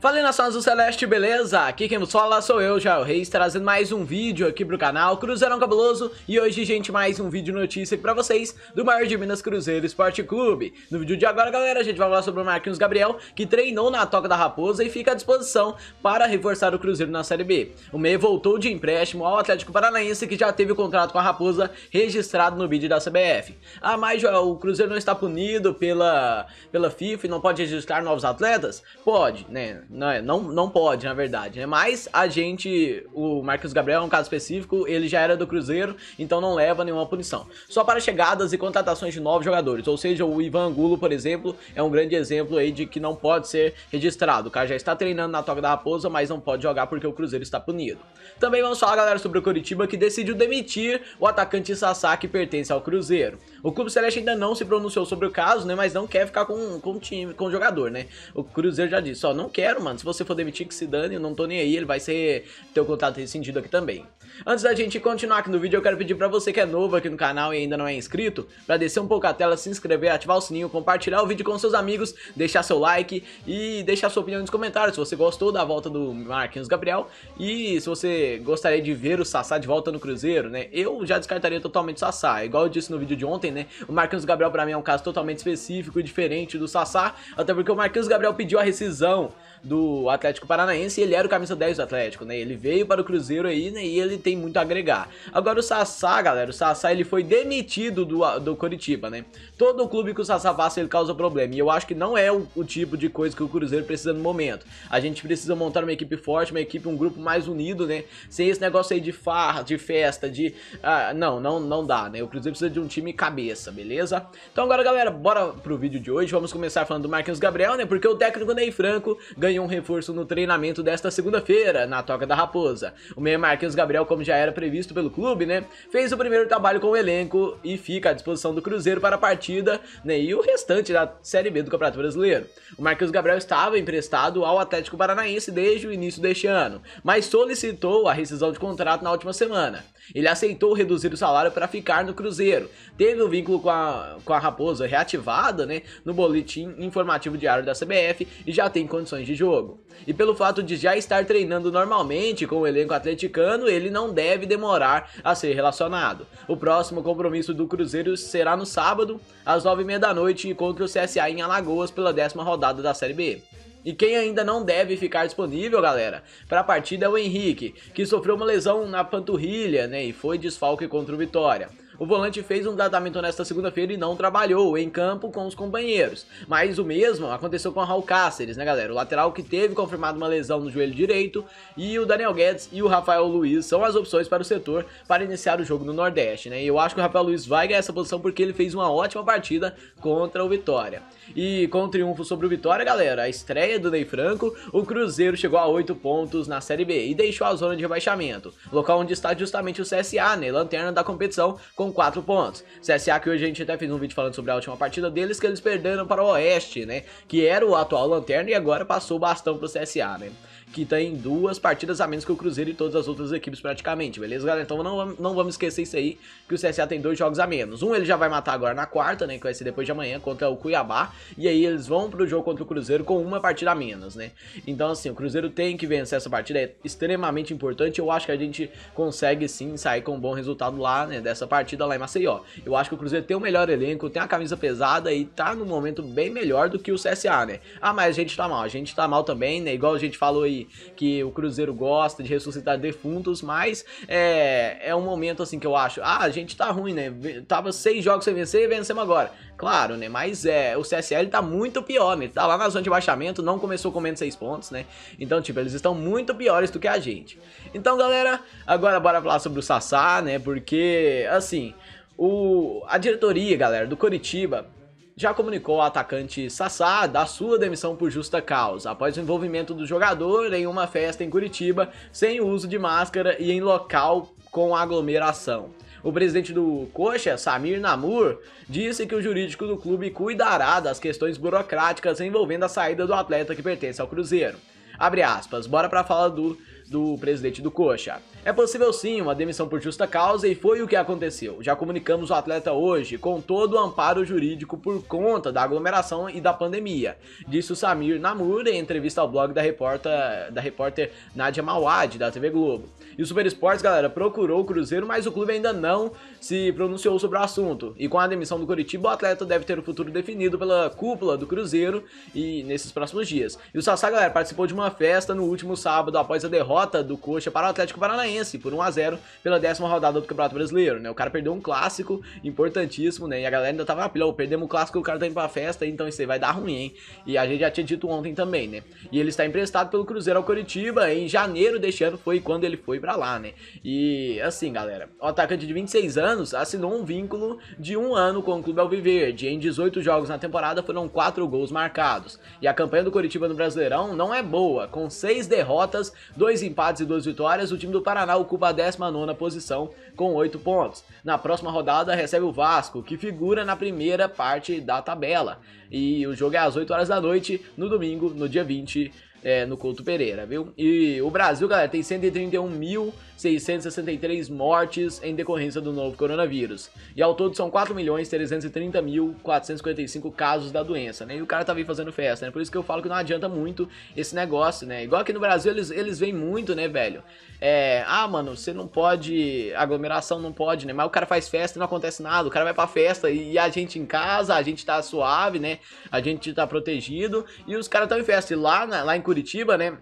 Fala nações do Celeste, beleza? Aqui quem vos fala sou eu, Jael Reis, trazendo mais um vídeo aqui pro canal Cruzeirão Cabuloso E hoje, gente, mais um vídeo notícia aqui pra vocês do maior de Minas Cruzeiro Esporte Clube No vídeo de agora, galera, a gente vai falar sobre o Marquinhos Gabriel Que treinou na Toca da Raposa e fica à disposição para reforçar o Cruzeiro na Série B O meio voltou de empréstimo ao Atlético Paranaense que já teve o contrato com a Raposa registrado no bid da CBF Ah, mas o Cruzeiro não está punido pela, pela FIFA e não pode registrar novos atletas? Pode, né? Não, é, não, não pode, na verdade, né? Mas a gente, o Marcos Gabriel é um caso específico, ele já era do Cruzeiro, então não leva nenhuma punição. Só para chegadas e contratações de novos jogadores, ou seja, o Ivan Angulo, por exemplo, é um grande exemplo aí de que não pode ser registrado. O cara já está treinando na Toca da Raposa, mas não pode jogar porque o Cruzeiro está punido. Também vamos falar, galera, sobre o Curitiba, que decidiu demitir o atacante Sassá, que pertence ao Cruzeiro. O Clube Celeste ainda não se pronunciou sobre o caso, né, mas não quer ficar com, com o time, com o jogador, né. O Cruzeiro já disse, ó, não quero, mano. Se você for demitir, que se dane, eu não tô nem aí. Ele vai ser teu contrato rescindido aqui também. Antes da gente continuar aqui no vídeo, eu quero pedir pra você que é novo aqui no canal e ainda não é inscrito, pra descer um pouco a tela, se inscrever, ativar o sininho, compartilhar o vídeo com seus amigos, deixar seu like e deixar sua opinião nos comentários se você gostou da volta do Marquinhos Gabriel e se você gostaria de ver o Sassá de volta no Cruzeiro, né? Eu já descartaria totalmente o Sassá, igual eu disse no vídeo de ontem, né? O Marquinhos Gabriel pra mim é um caso totalmente específico e diferente do Sassá, até porque o Marquinhos Gabriel pediu a rescisão do Atlético Paranaense e ele era o camisa 10 do Atlético, né? Ele veio para o Cruzeiro aí, né? E ele tem muito a agregar. Agora o Sassá, galera, o Sassá ele foi demitido do, do Coritiba, né? Todo clube que o Sassá passa ele causa problema. E eu acho que não é o, o, tipo de coisa que o Cruzeiro precisa no momento. A gente precisa montar uma equipe forte, uma equipe, um grupo mais unido, né? Sem esse negócio aí de farra, de festa, de... Ah, não, não, não dá, né? O Cruzeiro precisa de um time cabeça, beleza? Então agora, galera, bora pro vídeo de hoje. Vamos começar falando do Marquinhos Gabriel, né? Porque o técnico Ney Franco ganhou um reforço no treinamento desta segunda-feira, na Toca da Raposa. O meia Marquinhos Gabriel, como já era previsto pelo clube, né, fez o primeiro trabalho com o elenco e fica à disposição do Cruzeiro para a partida, né, e o restante da Série B do Campeonato Brasileiro. O Marquinhos Gabriel estava emprestado ao Atlético Paranaense desde o início deste ano, mas solicitou a rescisão de contrato na última semana. Ele aceitou reduzir o salário para ficar no Cruzeiro. Teve o vínculo com a, com a Raposa reativada, né, no boletim informativo diário da CBF e já tem condições de jogo. E pelo fato de já estar treinando normalmente com o elenco atleticano, ele não deve demorar a ser relacionado. O próximo compromisso do Cruzeiro será no sábado, às 9h30 da noite, contra o CSA em Alagoas pela décima rodada da Série B. E quem ainda não deve ficar disponível, galera, para a partida é o Henrique, que sofreu uma lesão na panturrilha, né, e foi desfalque contra o Vitória. O volante fez um tratamento nesta segunda-feira e não trabalhou em campo com os companheiros. Mas o mesmo aconteceu com o Raul Cáceres, né, galera? O lateral que teve confirmado uma lesão no joelho direito e o Daniel Guedes e o Rafael Luiz são as opções para o setor para iniciar o jogo no Nordeste, né? E eu acho que o Rafael Luiz vai ganhar essa posição porque ele fez uma ótima partida contra o Vitória. E com o triunfo sobre o Vitória, galera, a estreia do Ney Franco, o Cruzeiro chegou a 8 pontos na Série B e deixou a zona de rebaixamento, local onde está justamente o CSA, né, lanterna da competição, com 4 pontos. CSA que hoje a gente até fez um vídeo falando sobre a última partida deles, que eles perderam para o Oeste, né, que era o atual lanterna e agora passou o bastão o CSA, né que tem duas partidas a menos que o Cruzeiro e todas as outras equipes praticamente, beleza, galera? Então não, não vamos esquecer isso aí, que o CSA tem dois jogos a menos. Um ele já vai matar agora na quarta, né, que vai ser depois de amanhã, contra o Cuiabá, e aí eles vão pro jogo contra o Cruzeiro com uma partida a menos, né? Então assim, o Cruzeiro tem que vencer essa partida, é extremamente importante, eu acho que a gente consegue sim sair com um bom resultado lá, né, dessa partida lá em Maceió. Eu acho que o Cruzeiro tem o melhor elenco, tem a camisa pesada e tá num momento bem melhor do que o CSA, né? Ah, mas a gente tá mal, a gente tá mal também, né, igual a gente falou aí que o Cruzeiro gosta de ressuscitar defuntos, mas é, é um momento assim que eu acho, ah, a gente tá ruim, né? Tava seis jogos sem vencer e vencemos agora. Claro, né? Mas é, o CSL tá muito pior, né? Tá lá na zona de baixamento, não começou com menos seis pontos, né? Então, tipo, eles estão muito piores do que a gente. Então, galera, agora bora falar sobre o Sassá, né? Porque, assim, o, a diretoria, galera, do Coritiba já comunicou ao atacante Sassá da sua demissão por justa causa, após o envolvimento do jogador em uma festa em Curitiba sem uso de máscara e em local com aglomeração. O presidente do Coxa, Samir Namur, disse que o jurídico do clube cuidará das questões burocráticas envolvendo a saída do atleta que pertence ao Cruzeiro. Abre aspas, bora pra fala do do presidente do Coxa. É possível sim uma demissão por justa causa e foi o que aconteceu. Já comunicamos o atleta hoje com todo o amparo jurídico por conta da aglomeração e da pandemia, disse o Samir Namur em entrevista ao blog da repórter, da repórter Nadia Mawad, da TV Globo. E o Super Esportes, galera, procurou o Cruzeiro, mas o clube ainda não se pronunciou sobre o assunto. E com a demissão do Curitiba, o atleta deve ter o futuro definido pela cúpula do Cruzeiro e nesses próximos dias. E o Sassá, galera, participou de uma festa no último sábado após a derrota do Coxa para o Atlético Paranaense por 1 a 0 pela décima rodada do Campeonato Brasileiro, né? O cara perdeu um clássico importantíssimo, né? E a galera ainda tava na pilha, perdemos o clássico, o cara tá indo pra festa, então isso aí vai dar ruim, hein? E a gente já tinha dito ontem também, né? E ele está emprestado pelo Cruzeiro ao Curitiba em janeiro deste ano foi quando ele foi para lá, né? E assim, galera, o atacante de 26 anos assinou um vínculo de um ano com o Clube Alviverde. Em 18 jogos na temporada foram 4 gols marcados. E a campanha do Curitiba no Brasileirão não é boa. Com 6 derrotas, 2 empates e 2 vitórias, o time do Paraná ocupa a 19 posição com 8 pontos. Na próxima rodada recebe o Vasco, que figura na primeira parte da tabela. E o jogo é às 8 horas da noite, no domingo, no dia 20 é, no Couto Pereira, viu? E o Brasil, galera, tem 131.663 mortes em decorrência do novo coronavírus. E ao todo são 4.330.455 casos da doença, né? E o cara tá vindo fazendo festa, né? Por isso que eu falo que não adianta muito esse negócio, né? Igual aqui no Brasil, eles, eles veem muito, né, velho? É, ah, mano, você não pode, aglomeração não pode, né? Mas o cara faz festa e não acontece nada. O cara vai pra festa e a gente em casa, a gente tá suave, né? A gente tá protegido e os caras estão em festa. E lá, lá em Curitiba, né?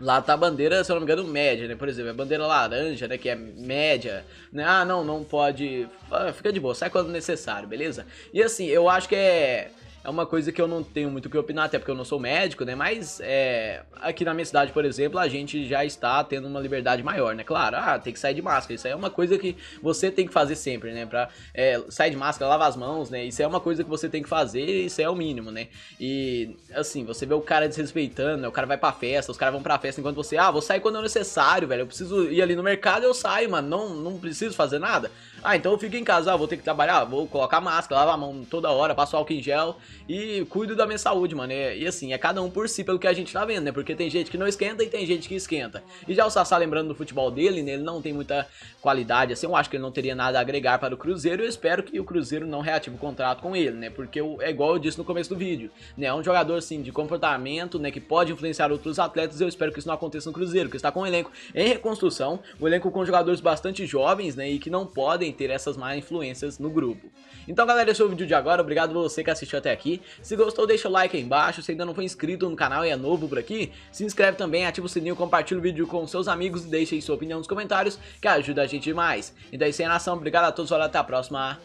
Lá tá a bandeira, se eu não me engano, média, né? Por exemplo, a bandeira laranja, né? Que é média, né? Ah, não, não pode. Ah, fica de boa, sai quando necessário, beleza? E assim, eu acho que é é uma coisa que eu não tenho muito o que opinar, até porque eu não sou médico, né? Mas é, aqui na minha cidade, por exemplo, a gente já está tendo uma liberdade maior, né? Claro, ah, tem que sair de máscara. Isso aí é uma coisa que você tem que fazer sempre, né? Pra é, sair de máscara, lavar as mãos, né? Isso é uma coisa que você tem que fazer, isso é o mínimo, né? E assim, você vê o cara desrespeitando, né? O cara vai pra festa, os caras vão pra festa enquanto você, ah, vou sair quando é necessário, velho. Eu preciso ir ali no mercado, eu saio, mano. Não, não preciso fazer nada. Ah, então eu fico em casa, ah, vou ter que trabalhar, vou colocar máscara, lavar a mão toda hora, passo álcool em gel e cuido da minha saúde, mano. E, e, assim, é cada um por si, pelo que a gente tá vendo, né? Porque tem gente que não esquenta e tem gente que esquenta. E já o Sassá, lembrando do futebol dele, né? Ele não tem muita qualidade, assim, eu acho que ele não teria nada a agregar para o Cruzeiro. Eu espero que o Cruzeiro não reative o contrato com ele, né? Porque é igual eu disse no começo do vídeo, né? É um jogador, assim, de comportamento, né? Que pode influenciar outros atletas. Eu espero que isso não aconteça no Cruzeiro, que está com um elenco em reconstrução, um elenco com jogadores bastante jovens, né? E que não podem ter essas má influências no grupo. Então galera, esse foi o vídeo de agora, obrigado por você que assistiu até aqui. Se gostou, deixa o like aí embaixo, se ainda não foi inscrito no canal e é novo por aqui, se inscreve também, ativa o sininho, compartilha o vídeo com seus amigos e deixe aí sua opinião nos comentários, que ajuda a gente demais. Então é isso aí, nação, obrigado a todos, olha, até a próxima.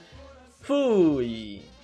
Fui!